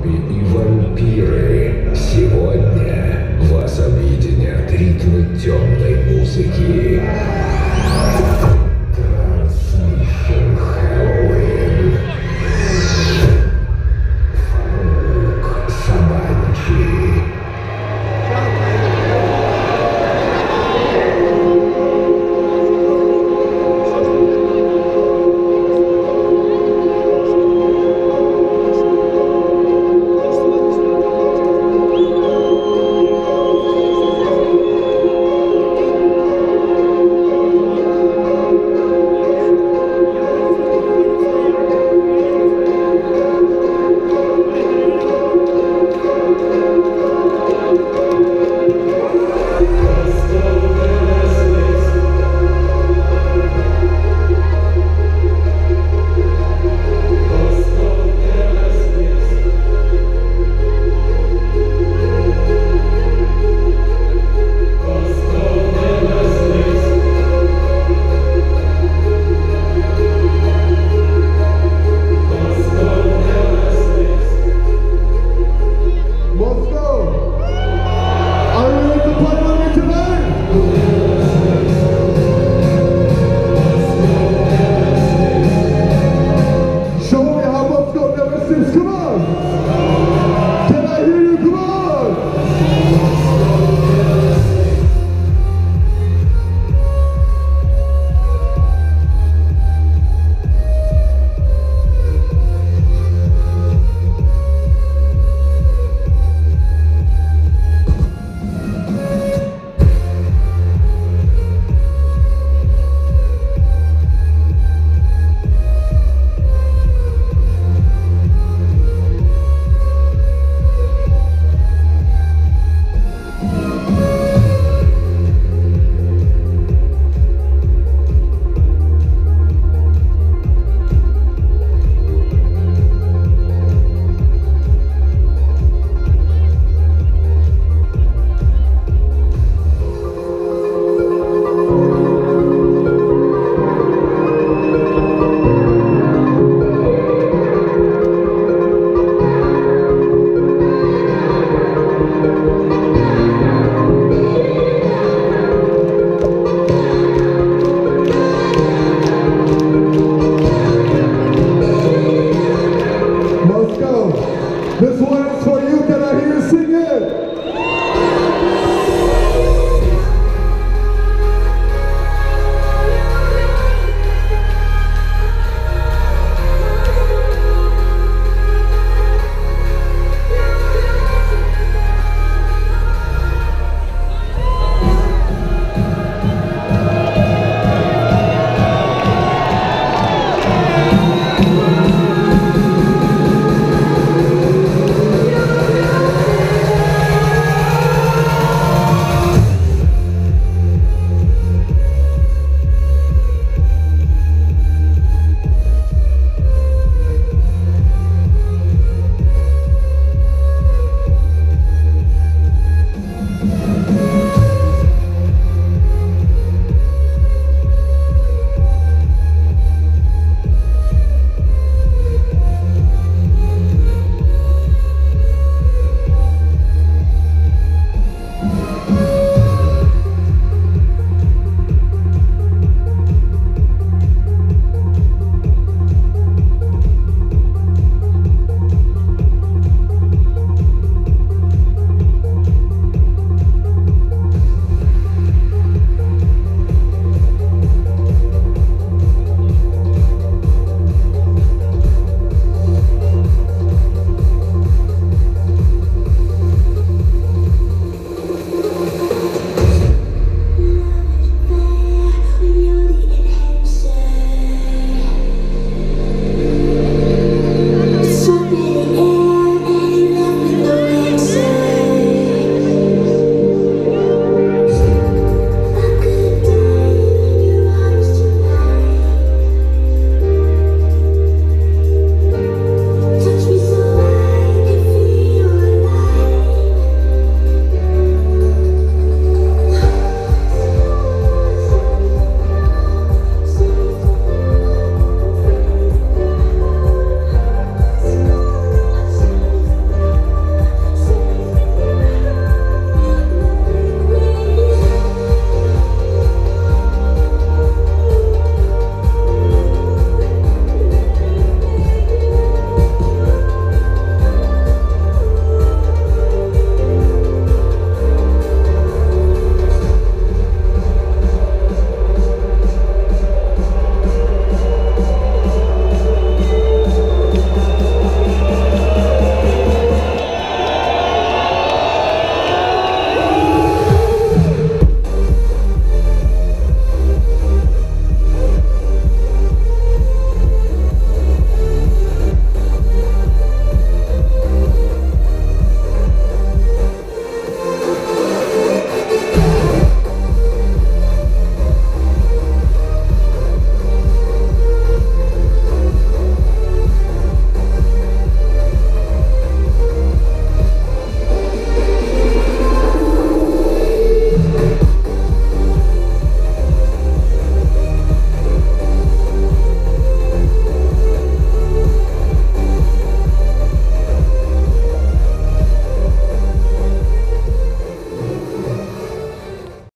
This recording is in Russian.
зомби и вампиры. Сегодня вас объединят ритмы темной музыки. for you.